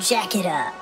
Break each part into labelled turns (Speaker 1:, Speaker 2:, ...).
Speaker 1: Jack it up.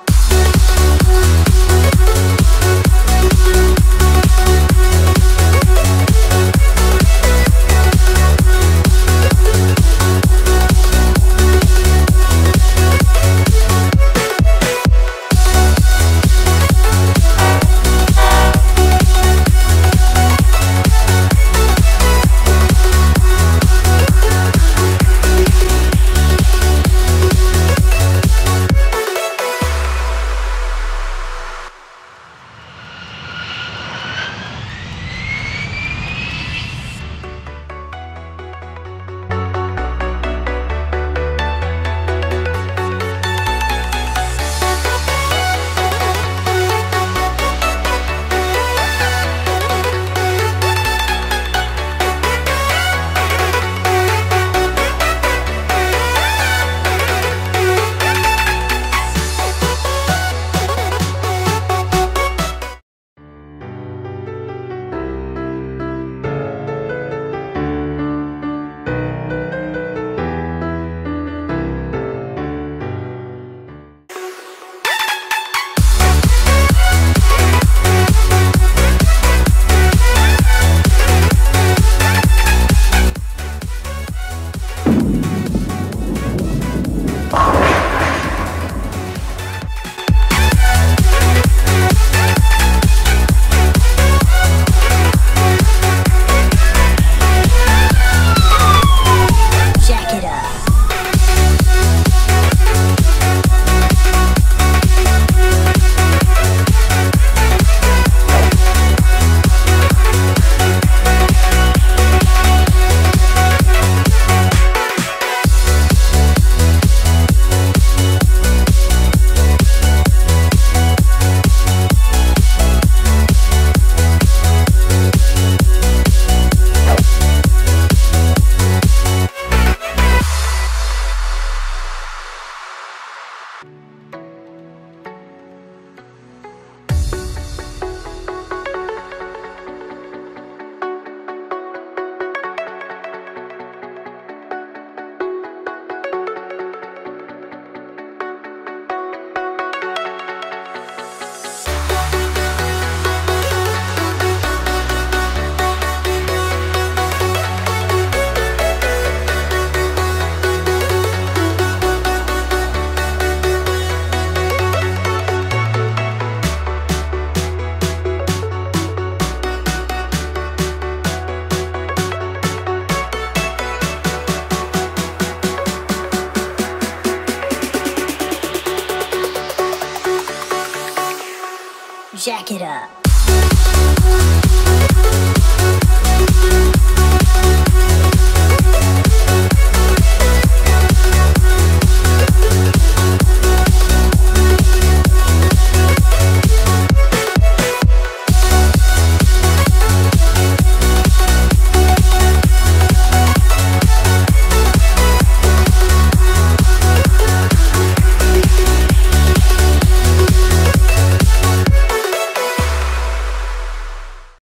Speaker 1: Jack it up.